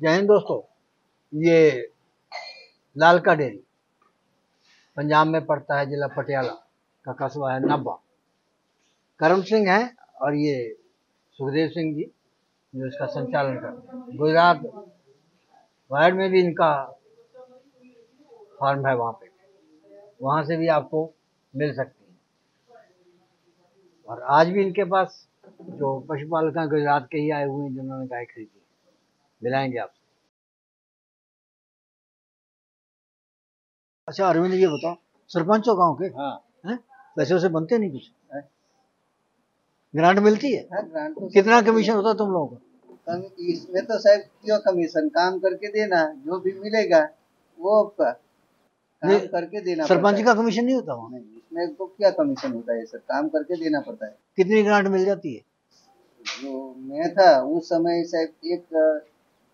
जय हिंद दोस्तों, ये लालका डेयरी, पंजाब में पड़ता है जिला पटियाला, का कस्बा है नब्बा। करम सिंह है और ये सुखदेव सिंह जी, जो इसका संचालन कर गुजरात वायर में भी इनका फार्म है वहाँ पे। वहाँ से भी आपको मिल सकती है। और आज भी इनके पास जो पशुपालक गुजरात के ही आए हुए हैं, जिन्होंने गाय खरीदी। मिलाएँगे आपसे अच्छा अरविंद ये बताओ सरपंच हो गाँव के हाँ। हैं? पैसे वैसे बनते नहीं कुछ? ग्रांट मिलती है? हाँ ग्रांट तो कितना कमीशन होता है तुम लोगों का? इसमें तो साहब क्यों कमीशन काम करके देना जो भी मिलेगा वो आपका काम करके देना सरपंच का कमीशन नहीं होता वहाँ? इसमें तो क्या कमीशन होता है सर काम करके देना पड़ता है। कितनी ग्रांट मिल जाती है? जो मैं था उस समय शायद एक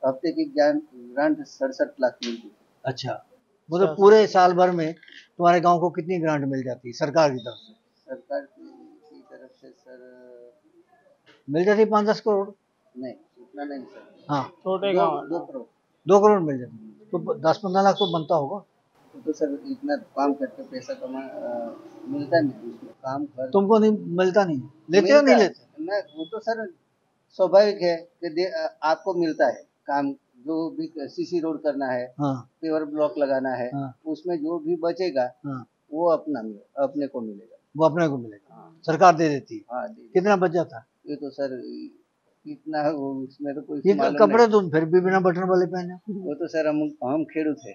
हफ़्ते की ज्ञान ग्रांट सड़सठ लाख मिलती अच्छा मतलब पूरे साल भर में तुम्हारे गाँव को कितनी ग्रांट मिल जाती है सरकार की तरफ़ से? सरकार की, तरफ़ से सर मिल जाती पाँच दस करोड़? नहीं उतना नहीं सर हाँ। छोटे दो, गाँव। दो करोड़। दो करोड़ मिल जाती तो दस पंद्रह लाख तो बनता होगा। तो सर इतना काम करके पैसा कमा मिलता नहीं काम कर तुमको नहीं मिलता नहीं लेते हो नहीं लेते? ना वो तो सर स्वाभाविक है कि आपको मिलता है। काम जो भी सीसी रोड करना है हाँ। पेवर ब्लॉक लगाना है हाँ। उसमें जो भी बचेगा हाँ। वो अपना अपने को मिलेगा। वो अपने को मिलेगा। हाँ। सरकार दे देती है। हाँ दे- कितना बच जाता ये तो सर इतना वो उसमें तो कोई ये कपड़े तुम फिर भी बिना बटन वाले पहने। वो तो सर हम हम खेडूत है।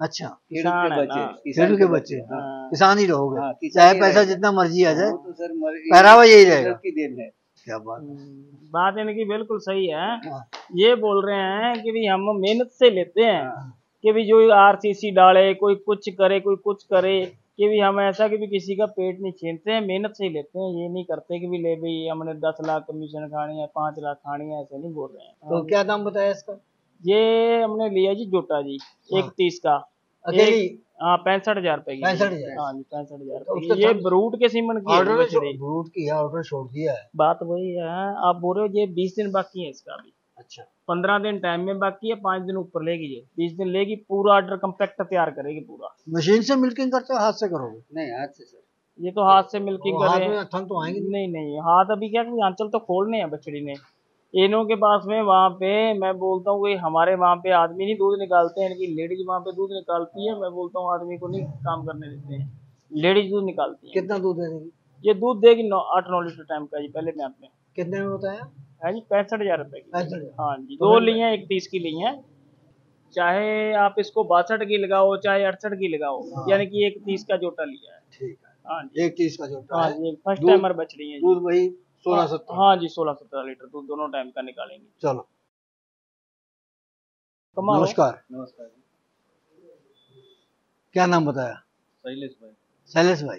अच्छा। किसान के बच्चे किसान के बच्चे हाँ। हाँ। किसान ही रहोगे। हाँ, चाहे पैसा जितना मर्ज़ी आ जाए तो पहरावा यही रहेगा। की देन है। क्या बात है। बात इनकी बिल्कुल सही है हाँ। ये बोल रहे हैं कि भी हम मेहनत से लेते हैं कि भी जो आरसीसी डाले कोई कुछ करे कोई कुछ करे कि भी हम ऐसा कि भी किसी का पेट नहीं छीनते हैं मेहनत से ही लेते हैं ये नहीं करते कि भी ले भाई हमने दस लाख कमीशन खानी है पाँच लाख खानी है ऐसे नहीं बोल रहे हैं तो क्या दाम बताया इसका ये हमने लिया जी जोटा जी एक हाँ। तीस का अकेली? हाँ पैंसठ हज़ार रुपए की। 65,000 हाँ जी पैंसठ हज़ार तो उसका की। ये ब्रूट के सीमेंट की ऑर्डर ब्रूट की। है ऑर्डर छोड़ दिया है। बात वही है आप बोल रहे हो ये बीस दिन बाकी है इसका अभी। अच्छा। पंद्रह दिन टाइम में बाकी है पाँच दिन ऊपर लेगी ये। बीस दिन लेगी पूरा ऑर्डर कम्पैक्ट तैयार करेगी पूरा। मशीन से मिल्किंग करते हो हाथ से करोगे? नहीं हाथ से सर ये तो हाथ से मिल्किंग कर हाथ रहे में हैं। तो आएँगे नहीं। नहीं नहीं हाथ अभी क्या आंचल तो खोलने हैं बछड़ी ने। इनों के पास में वहाँ पे मैं बोलता हूँ कि हमारे वहाँ पे आदमी नहीं दूध निकालते हैं। इनकी लेडीज़ वहाँ पे दूध निकालती है। मैं बोलता हूँ आदमी को नहीं काम करने देते हैं। लेडीज़ दूध निकालती है। कितना दूध देगी? ये दूध देगी नौ आठ नौ लीटर टाइम का जी पहले में कितने में बताया है? जी पैंसठ हज़ार रुपए की। हाँ जी दो ली हैं एक तीस की ली हैं। चाहे आप इसको बासठ की लगाओ चाहे अड़सठ की लगाओ यानी कि एक तीस का जोटा लिया है। ठीक है। हाँ जी। एक तीस का जो हाँ जी फ़र्स्ट टाइमर बच रही है दूध वही सोलह सत्तर हाँ जी सोलह सत्रह लीटर दूध दोनों टाइम का निकालेंगे। चलो। नमस्कार। नमस्कार क्या नाम बताया? शैलेश भाई। शैलेश भाई।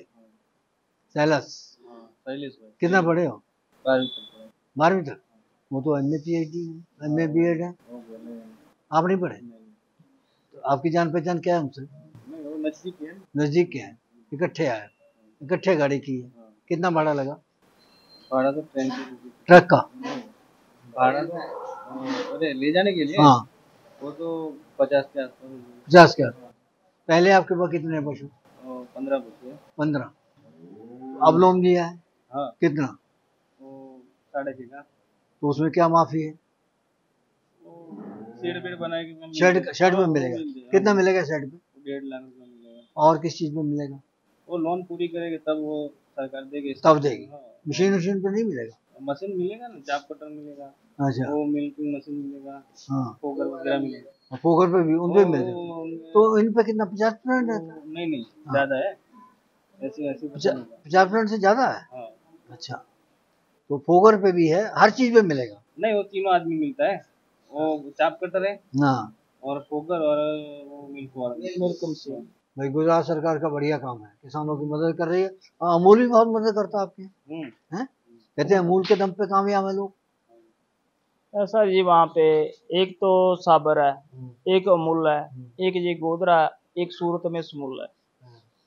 शैलस हाँ शैलेश भाई। कितना पढ़े हो? बारहवीं तक वो तो M A P H D M A B Ed है। आप नहीं पढ़े? तो आपकी जान पहचान क्या है हमसे नहीं, वो नज़दीक नज़दीक के हैं। इकट्ठे आए। इकट्ठे गाड़ी की है। हाँ। कितना भाड़ा लगा? भाड़ा तो ट्रेन ट्रक का। भाड़ा तो अरे ले जाने के लिए? हाँ। वो तो पचास के आसपास पचास का पहले आपके पास कितने पशु? पंद्रह बचे पंद्रह। अब लोन लिया है? हाँ। कितना? साढ़े छः का। तो उसमें क्या माफ़ी है? शेड वेड बनाएगी शेड शेड में मिलेगा। कितना मिलेगा शेड पे? डेढ़ लाख रुपया मिलेगा। और किस चीज़ में मिलेगा? वो लोन पूरी करेगी तब वो सरकार देगी। तब देगी। हाँ, मशीन मशीन पे नहीं मिलेगा। मशीन मिलेगा ना चाप कटर मिलेगा अच्छा। वो मिल्किंग मशीन मिलेगा हाँ। पोगर वगैरह मिलेगा। और पोखर पे भी उन पे मिल जाएगा। तो इन पे कितना पचास परसेंट रहता नहीं नहीं ज़्यादा है। ऐसी ऐसी पचा- पसंद होगा। पचास परसेंट से ज़्यादा है? हाँ। अच्छा। तो फोगर पे भी है हर चीज़ पे मिलेगा? नहीं वो तीनों आदमी मिलता है। वो चाप कटर है हाँ। और पोकर और वो मिल्क वाला। मिल्क से भाई गुजरात सरकार का बढ़िया काम है। किसानों की मदद कर रही है। और अमूल भी बहुत मदद करता है आपकी। हम्म। हैं? कहते हैं अमूल के दम पे कामयाब है लोग। ऐसा जी वहाँ पे एक तो साबर है एक अमूल है एक ये गोदरा है एक सूरत में समूल है।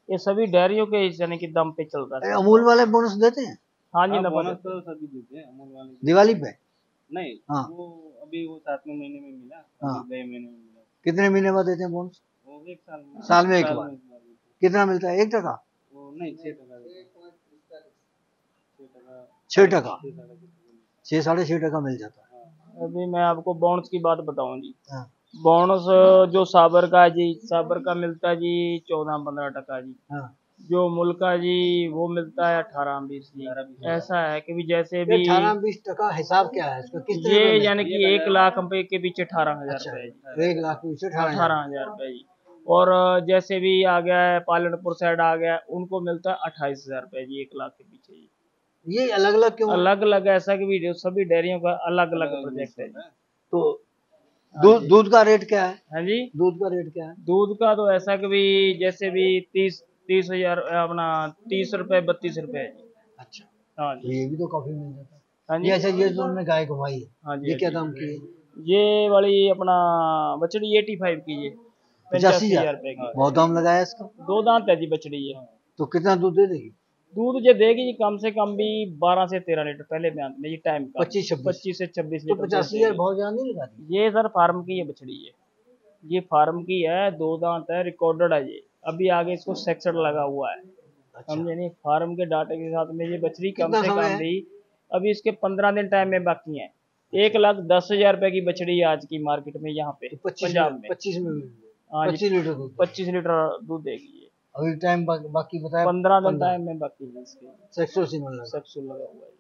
ये सभी डेयरियों के यानी कि दम पे चल रहा है। अमूल वाले बोनस देते हैं? हाँ जी हाँ, बोनस तो सभी देते हैं अमूल वाले दिवाली पे? नहीं हाँ। वो अभी वो सातवें महीने में मिला हाँ। गए महीने में मिला। कितने महीने बाद देते हैं बोनस एक साल में। साल में एक बार। कितना मिलता है? एक टका? छः टका। छह छः साढ़े छः टका। छह टका मिल जाता। है। अभी मैं आपको बॉन्ड्स की बात बताऊँ जी। हाँ। बॉन्ड्स जो साबर का जी साबर का मिलता है जी चौदह पंद्रह टका जी। हाँ। जो मुल्का जी वो मिलता है अठारह बीस जी। ऐसा है कि भी जैसे भी अठारह बीस टका हिसाब क्या है इसका? किस ये यानी कि एक लाख रुपए के पीछे अठारह हज़ार अच्छा। रुपए एक लाख बीस अठारह हज़ार। अठारह हज़ार रुपए जी। और जैसे भी आ गया है पालनपुर साइड आ गया है, उनको मिलता है अट्ठाईस हज़ार रुपए जी एक लाख के पीछे जी। ये अलग अलग क्यों? अलग अलग ऐसा कि भी सभी डेयरियों का अलग अलग प्रोजेक्ट है तो दूध दूध का रेट क्या है? हाँ जी। दूध का रेट क्या है? दूध का तो ऐसा कि भी जैसे भी तीस तीस हज़ार अपना तीस रुपए बत्तीस रुपए अच्छा। हाँ तो जी। ये भी तो काफ़ी मिल जाता है। हाँ ये जी अच्छा ये जो हमने गाय घुमाई है हाँ जी ये हाँ क्या दाम की है? ये वाली अपना बछड़ी एटी फाइव की है पचासी हज़ार हज़ार रुपए की। बहुत दाम लगाया इसका? दो दांत है जी बछड़ी ये तो कितना दूध दे देगी? दूध जो देगी जी कम से कम भी बारह से तेरह लीटर पहले बयान में टाइम का। पच्चीस छब्बीस। पच्चीस से छब्बीस तो लीटर पचासी हज़ार बहुत ज़्यादा नहीं लगा ये सर फार्म की है बछड़ी है ये फार्म की है दो दांत है रिकॉर्डेड है ये। अभी आगे इसको सेक्सर लगा हुआ है। अच्छा। समझे नहीं? फार्म के डाटे के साथ में ये बछड़ी कम से कम है? भी अभी इसके पंद्रह दिन टाइम में बाकी है। एक लाख दस हज़ार रुपए की बछड़ी है आज की मार्केट में यहाँ पे तो पंजाब में पच्चीस में हाँ पच्चीस लीटर दूध। पच्चीस लीटर दूध देगी ये। अभी टाइम बाकी बताया पंद्रह दिन टाइम में बाकी है इसके। सेक्सो सेक्सुअल लगा। हुआ है।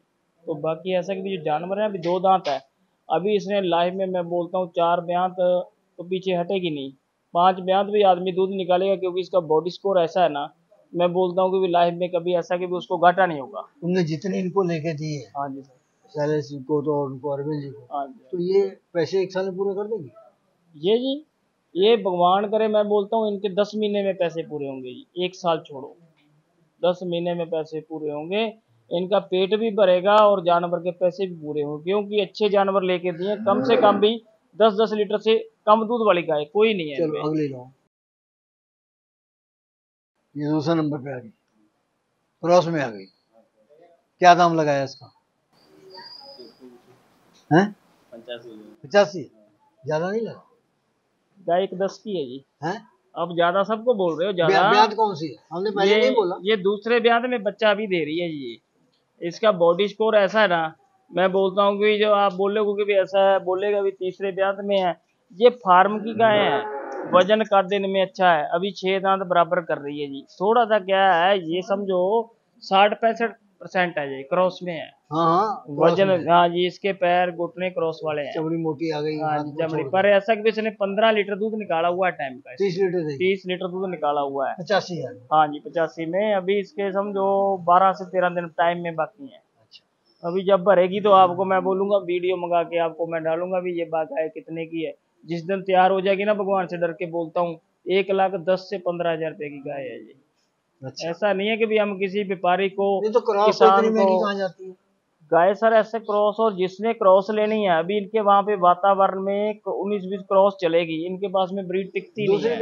तो बाकी ऐसा कि जो जानवर है अभी दो दांत है। अभी इसने लाइफ में मैं बोलता हूँ चार ब्यांत तो पीछे हटेगी नहीं। पाँच ब्यांत भी आदमी दूध निकालेगा क्योंकि इसका बॉडी स्कोर ऐसा है ना। मैं बोलता हूँ कि भी लाइफ में कभी ऐसा कि भी उसको घाटा नहीं होगा। तुमने जितने इनको लेके दिए हाँ जी सर। शैलेश जी को तो और उनको अरविंद जी को हाँ जी। तो ये पैसे एक साल में पूरे कर देंगे? ये जी ये भगवान करे मैं बोलता हूँ इनके दस महीने में पैसे पूरे होंगे जी। एक साल छोड़ो। दस महीने में पैसे पूरे होंगे। इनका पेट भी भरेगा और जानवर के पैसे भी पूरे होंगे क्योंकि अच्छे जानवर लेके दिए कम से कम भी दस दस लीटर से कम दूध वाली गाय कोई नहीं है चलो अगली लो ये दूसरा नंबर पे आ गई। क्रॉस में आ गई। क्या दाम लगाया इसका? हैं? पचासी? ज़्यादा नहीं लगा? गाय एक दस की है जी। हैं? अब ज़्यादा सबको बोल रहे हो ज़्यादा ब्याज कौन सी है? हमने पहले नहीं बोला। ये दूसरे ब्याज में बच्चा अभी दे रही है जी। इसका बॉडी स्कोर ऐसा है ना मैं बोलता हूँ कि जो आप बोल कि भी ऐसा है बोलेगा भी तीसरे ब्याज में है। ये फार्म की गाय है। वज़न का दिन में अच्छा है। अभी छह दांत बराबर कर रही है जी। थोड़ा सा क्या है ये समझो साठ पैंसठ परसेंट है ये क्रॉस में है। हाँ हाँ वज़न हाँ। जी इसके पैर घुटने क्रॉस वाले हैं। चमड़ी मोटी आ गई हाँ जी चमड़ी। पर ऐसा कि इसने पंद्रह लीटर दूध निकाला हुआ है टाइम का तीस लीटर तीस लीटर दूध निकाला हुआ है। पचासी हाँ जी पचासी में। अभी इसके समझो बारह से तेरह दिन टाइम में बाकी है। अच्छा। अभी जब भरेगी तो आपको मैं बोलूँगा वीडियो मंगा के आपको मैं डालूँगा भी ये बात है कितने की है। जिस दिन तैयार हो जाएगी ना भगवान से डर के बोलता हूँ एक लाख दस से पंद्रह हज़ार रुपए की गाय है ये। अच्छा। ऐसा नहीं है कि भी हम किसी व्यापारी को तो किसान को- कहाँ जाती है? गाय सर ऐसे क्रॉस और जिसने क्रॉस लेनी है अभी इनके वहाँ पे वातावरण में उन्नीस बीस क्रॉस चलेगी। इनके पास में ब्रीड टिकती नहीं है।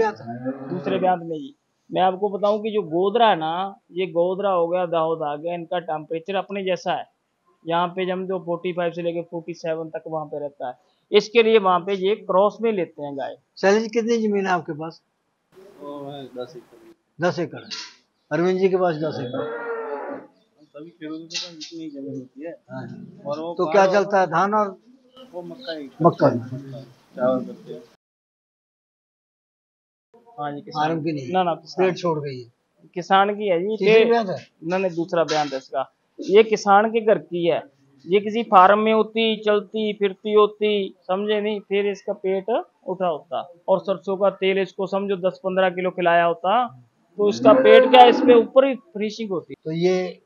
दूसरे ब्यांत में जी। मैं आपको बताऊँ कि जो गोदरा है ना ये गोदरा हो गया दाहोद आ गया इनका टेम्परेचर अपने जैसा है। यहाँ पे हम जो 45 से लेके 47 तक वहाँ पे रहता है। इसके लिए वहाँ पे ये क्रॉस में लेते हैं गाय। जी कितनी ज़मीन है आपके पास? दस एकड़। है अरविंद जी के पास दस एकड़ सभी खेडूतों के पास इतनी ज़मीन होती है। हाँ। और वो तो क्या चलता है धान और वो मक्का ही। मक्का चावल करते हैं हाँ किसान। की नहीं। ना ना पेट छोड़ गई है। किसान की है जी। ना नहीं दूसरा बयान था इसका। ये किसान के घर की है। ये किसी फार्म में होती चलती फिरती होती समझे नहीं? फिर इसका पेट उठा होता। और सरसों का तेल इसको समझो दस पंद्रह किलो खिलाया होता। तो इसका पेट क्या है, इस पे ऊपर ही फिनिशिंग होती है? तो ये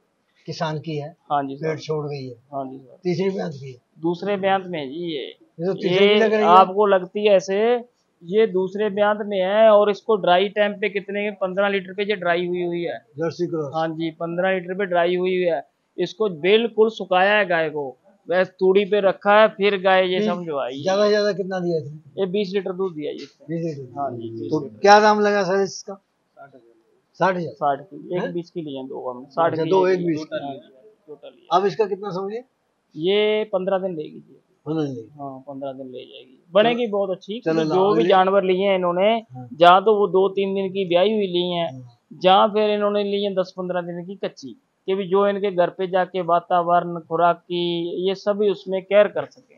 किसान की है। हाँ जी पेट छोड़ गई है। हाँ जी सर। तीसरी ब्याज की है। दूसरे बयान में है जी ये। ये तो भी लग ये रही है। आपको लगती है ऐसे ये दूसरे ब्यांत में है और इसको ड्राई टाइम पे कितने पंद्रह लीटर पे ये ड्राई हुई हुई है। Jersey cross. हाँ जी पंद्रह लीटर पे ड्राई हुई हुई है। इसको बिल्कुल सुखाया है गाय को। वैसे तूड़ी पे रखा है फिर गाय ये समझो आई। ज़्यादा ज़्यादा कितना दिया ये बीस लीटर दूध दिया जी बीस लीटर हाँ जी तो क्या दाम लगा सर इसका? साठ हज़ार? साठ की एक बीस की लिए दो हम साठ अच्छा, दो एक हैं। बीस। हाँ। टोटल। अब इसका कितना समझे? ये पंद्रह दिन लेगी जी। हाँ पंद्रह दिन ले जाएगी। बनेगी बहुत अच्छी जो भी जानवर लिए हैं इन्होंने हाँ। जहाँ तो वो दो तीन दिन की ब्याही हुई ली हैं हाँ। जहाँ फिर इन्होंने ली हैं दस पंद्रह दिन की कच्ची कि भी जो इनके घर पे जाके वातावरण खुराक की ये सभी उसमें केयर कर सके।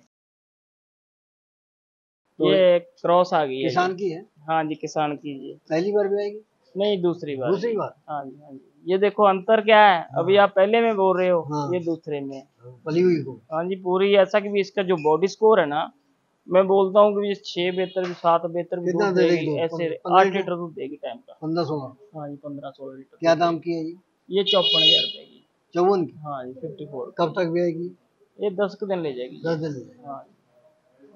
तो ये क्रॉस आ गई है किसान की है? हाँ जी किसान की पहली बार भी आएगी नहीं दूसरी बार। दूसरी बार? हाँ जी हाँ जी। ये देखो अंतर क्या है? अभी आप पहले में बोल रहे हो हाँ। ये दूसरे में। पली हुई को हाँ जी पूरी ऐसा कि भी इसका जो बॉडी स्कोर है ना मैं बोलता हूँ कि छह बेहतर भी सात बेहतर भी दूध देगी देगी ऐसे आठ लीटर? दूध देगी टाइम का। पंद्रह सोलह? हाँ जी पंद्रह सोलह लीटर क्या दाम की है ये ये चौपन हज़ार रुपए की। चौवन की? हाँ जी फिफ्टी फोर कब तक भी आएगी ये दस के दिन ले जाएगी। दस दिन में। हाँ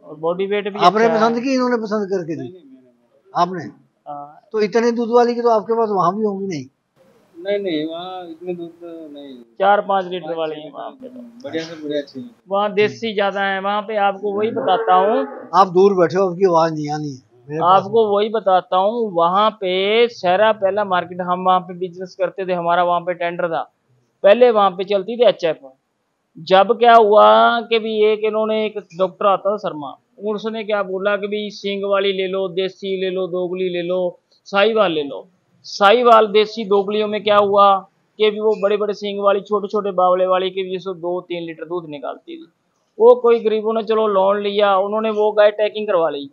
और बॉडी वेट भी आपने अच्छा पसंद की इन्होंने पसंद करके दी? आपने? हाँ, तो इतने दूध वाली की तो आपके पास वहाँ भी होंगी नहीं? नहीं नहीं वहाँ इतने दूध तो नहीं। चार पाँच लीटर वाले हैं वहाँ पे तो। बढ़िया से बढ़िया चाहिए वहाँ देसी ज़्यादा है वहाँ पे आपको वही बताता हूँ। आप दूर बैठे हो आपकी आवाज़ नहीं आनी है। आपको वही बताता हूँ वहाँ पे शहरा पहला मार्केट हम वहाँ पे बिज़नेस करते थे हमारा वहाँ पे टेंडर था। पहले वहाँ पे चलती थी एच जब क्या हुआ कि भी एक इन्होंने एक डॉक्टर आता था शर्मा उसने क्या बोला कि भी सींग वाली ले लो, देसी ले लो, दोगली ले लो, साहिवाल ले लो। साहिवाल, देसी, दोगलियों में क्या हुआ कि भी वो बड़े बड़े सींग वाली छोटे छोटे बावले वाली के भी सौ दो तीन लीटर दूध निकालती थी। वो कोई गरीबों ने चलो लोन लिया, उन्होंने वो गाय टैकिंग करवा ली।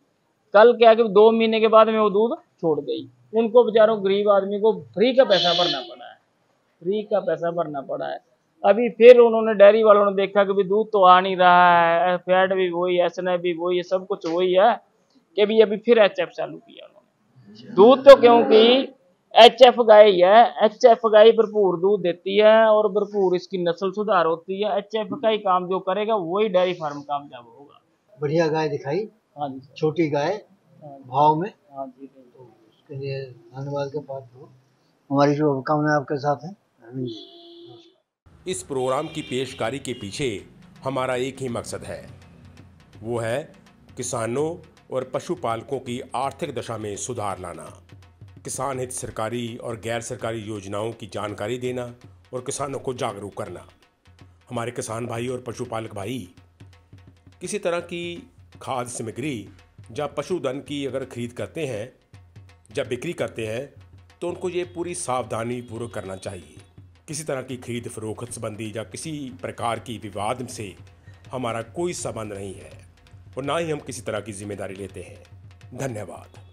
कल क्या कि दो महीने के बाद में वो दूध छोड़ गई। उनको बेचारों गरीब आदमी को फ्री का पैसा भरना पड़ा है। फ्री का पैसा भरना पड़ा है। अभी फिर उन्होंने डेयरी वालों ने देखा कि भी दूध तो आ नहीं रहा है फैट भी वही एस भी वही है सब कुछ वही है कि भी अभी फिर एचएफ चालू किया उन्होंने। दूध तो क्योंकि एच एफ़ गाय ही है एच एफ़ गाय भरपूर दूध देती है और भरपूर इसकी नस्ल सुधार होती है। एच एफ़ का ही काम जो करेगा वही डेयरी फार्म कामयाब होगा। बढ़िया गाय दिखाई हाँ जी छोटी गाय हाँ भाव में। हाँ जी बिल्कुल। उसके लिए धन्यवाद के पात्र हो। हमारी शुभकामनाएँ आपके साथ हैं। इस प्रोग्राम की पेशकारी के पीछे हमारा एक ही मकसद है। वो है किसानों और पशुपालकों की आर्थिक दशा में सुधार लाना। किसान हित सरकारी और गैर सरकारी योजनाओं की जानकारी देना और किसानों को जागरूक करना। हमारे किसान भाई और पशुपालक भाई, किसी तरह की खाद्य सामग्री या पशुधन की अगर खरीद करते हैं जब बिक्री करते हैं तो उनको ये पूरी सावधानी पूर्वक करना चाहिए। किसी तरह की खरीद फरोख्त संबंधी या किसी प्रकार की विवाद से हमारा कोई संबंध नहीं है और ना ही हम किसी तरह की ज़िम्मेदारी लेते हैं। धन्यवाद।